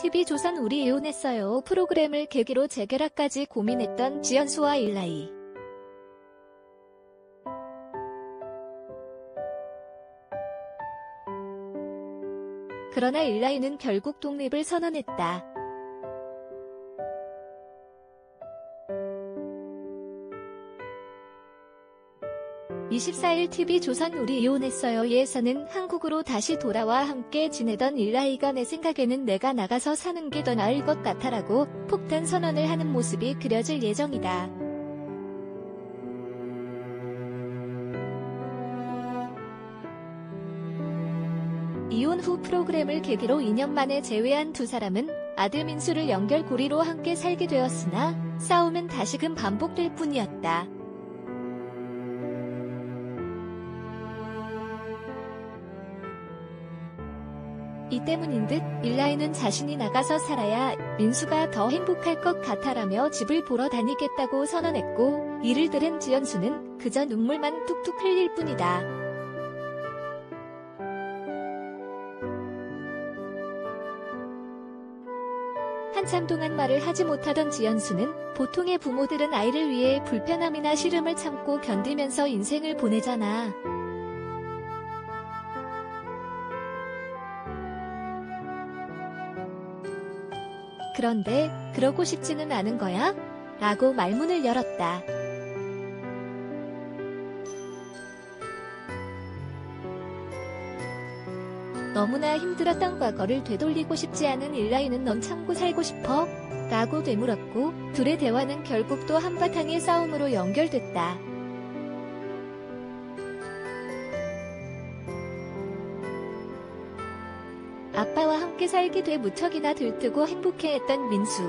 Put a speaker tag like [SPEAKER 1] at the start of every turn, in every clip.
[SPEAKER 1] TV조선 우리 이혼했어요 프로그램을 계기로 재결합까지 고민했던 지연수와 일라이. 그러나 일라이는 결국 독립을 선언했다. 24일 TV조선 우리 이혼했어요에서는 한국으로 다시 돌아와 함께 지내던 일라이가 내 생각에는 내가 나가서 사는 게 더 나을 것 같아라고 폭탄 선언을 하는 모습이 그려질 예정이다. 이혼 후 프로그램을 계기로 2년 만에 재회한 두 사람은 아들 민수를 연결고리로 함께 살게 되었으나 싸움은 다시금 반복될 뿐이었다. 이 때문인 듯 일라이는 자신이 나가서 살아야 민수가 더 행복할 것 같아라며 집을 보러 다니겠다고 선언했고 이를 들은 지연수는 그저 눈물만 뚝뚝 흘릴 뿐이다. 한참 동안 말을 하지 못하던 지연수는 보통의 부모들은 아이를 위해 불편함이나 싫음을 참고 견디면서 인생을 보내잖아. 그런데 그러고 싶지는 않은 거야? 라고 말문을 열었다. 너무나 힘들었던 과거를 되돌리고 싶지 않은 일라이는 넌 참고 살고 싶어? 라고 되물었고 둘의 대화는 결국 또 한바탕의 싸움으로 연결됐다. 아빠와 함께 살게 돼 무척이나 들뜨고 행복해했던 민수.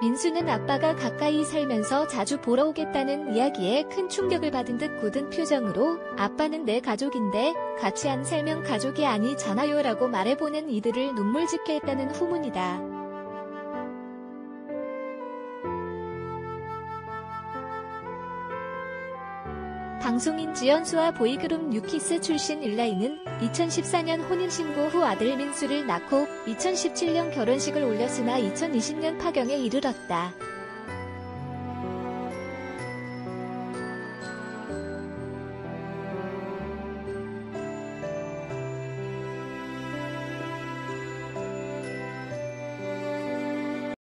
[SPEAKER 1] 민수는 아빠가 가까이 살면서 자주 보러 오겠다는 이야기에 큰 충격을 받은 듯 굳은 표정으로 아빠는 내 가족인데 같이 안 살면 가족이 아니잖아요 라고 말해보는 이들을 눈물 짓게 했다는 후문이다. 방송인 지연수와 보이그룹 뉴키스 출신 일라이는 2014년 혼인신고 후 아들 민수를 낳고 2017년 결혼식을 올렸으나 2020년 파경에 이르렀다.